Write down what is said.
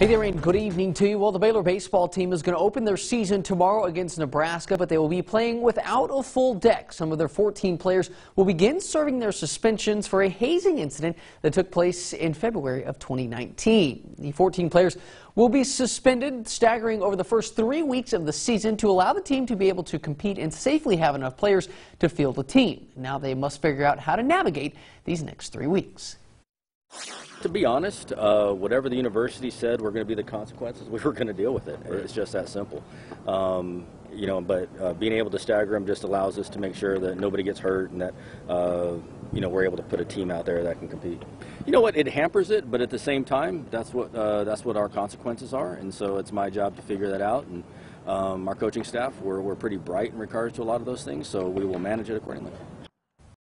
Hey there, and good evening to you. Well, the Baylor baseball team is going to open their season tomorrow against Nebraska, but they will be playing without a full deck. Some of their 14 players will begin serving their suspensions for a hazing incident that took place in February of 2019. The 14 players will be suspended, staggering over the first three weeks of the season to allow the team to be able to compete and safely have enough players to field the team. Now they must figure out how to navigate these next three weeks. To be honest, uh, whatever the university said were going to be the consequences, we were going to deal with it. It's just that simple. Um, you know, but uh, being able to stagger them just allows us to make sure that nobody gets hurt and that, uh, you know, we're able to put a team out there that can compete. You know what? It hampers it, but at the same time, that's what uh, that's what our consequences are, and so it's my job to figure that out. And um, our coaching staff, we're, we're pretty bright in regards to a lot of those things, so we will manage it accordingly.